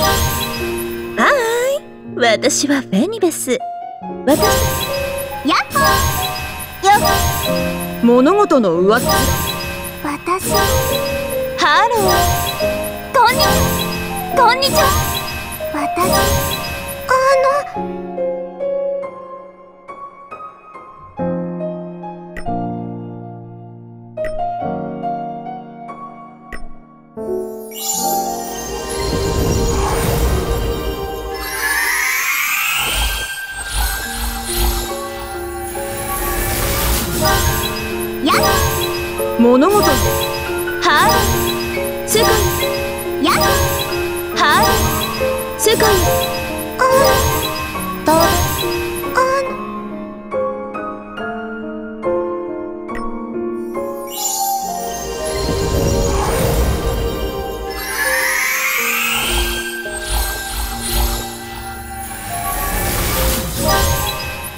はーい私はフェニベス。私やっほよ物事の上手私ハロー。こんにちはこんにちは。私やっ物事ハロー世界やっハロー世界とあ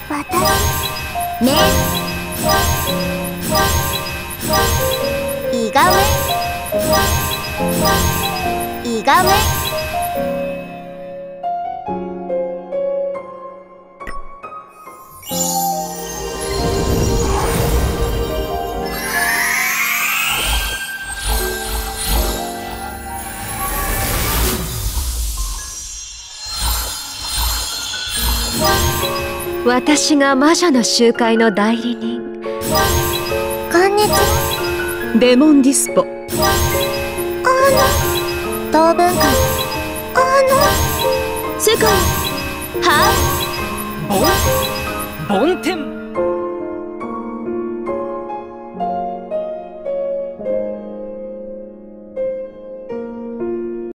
私ねいがめいがめ私が魔女の集会の代理人。こんにちは。デモンディスポ。あの当分会あ世界。ハ梵梵天